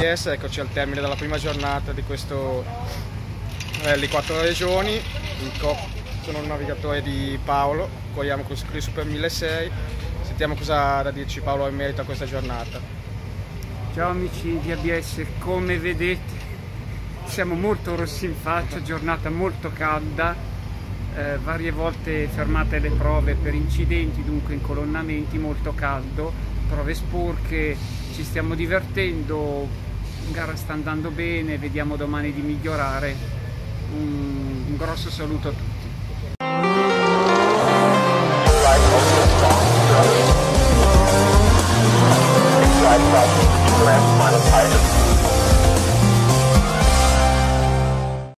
Yes, eccoci al termine della prima giornata di questo rally 4 regioni. Sono il navigatore di Paolo, corriamo con Scree Super 1006. Sentiamo cosa ha da dirci Paolo in merito a questa giornata. Ciao amici di ABS, come vedete siamo molto rossi in faccia, giornata molto calda, eh, varie volte fermate le prove per incidenti, dunque incolonnamenti, molto caldo prove sporche, ci stiamo divertendo, la gara sta andando bene, vediamo domani di migliorare. Un, un grosso saluto a tutti. Right,